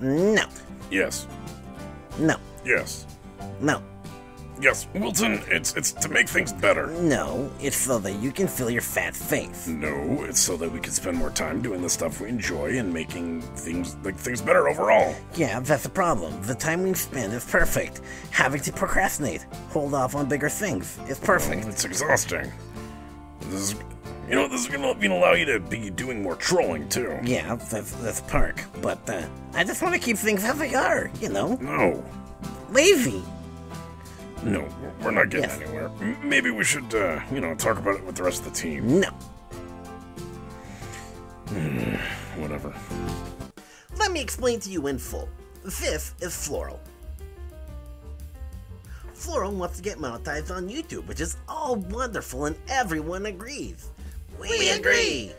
No. Yes. No. Yes. No. Yes, Wilton, it's it's to make things better. No. It's so that you can fill your fat face. No, it's so that we can spend more time doing the stuff we enjoy and making things like things better overall. Yeah, that's the problem. The time we spend is perfect. Having to procrastinate, hold off on bigger things, is perfect. It's exhausting. This is, you know, this is gonna gonna allow you to be doing more trolling too. Yeah, that's that's perk. But uh, I just want to keep things as they are. You know, No, lazy. no, we're not getting Yes. anywhere. M- Maybe we should, uh, you know, talk about it with the rest of the team. No. Whatever. Let me explain to you in full. This is Floral. Floral wants to get monetized on YouTube, which is all wonderful and everyone agrees. We, agree.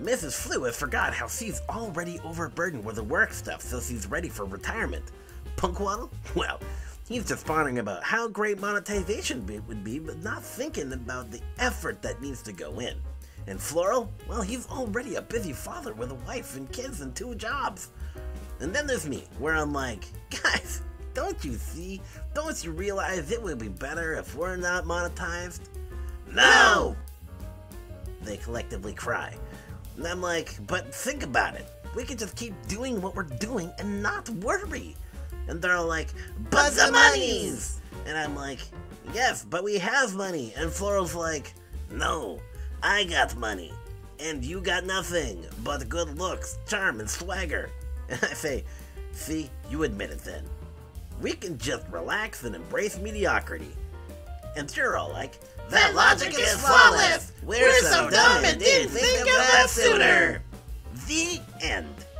Mrs. Fluid forgot how she's already overburdened with the work stuff, so she's ready for retirement. Punkwaddle? Well, he's just pondering about how great monetization would be, but not thinking about the effort that needs to go in. And Floral? Well, he's already a busy father with a wife and kids and two jobs. And then there's me, where I'm like, guys, don't you see? Don't you realize it would be better if we're not monetized? No! They collectively cry. And I'm like, but think about it. We could just keep doing what we're doing and not worry. And they're all like, but the monies! And I'm like, yes, but we have money. And Floral's like, no, I got money. And you got nothing but good looks, charm, and swagger. And I say, see, you admit it then. We can just relax and embrace mediocrity. And you're all like, that logic is flawless! We're, end.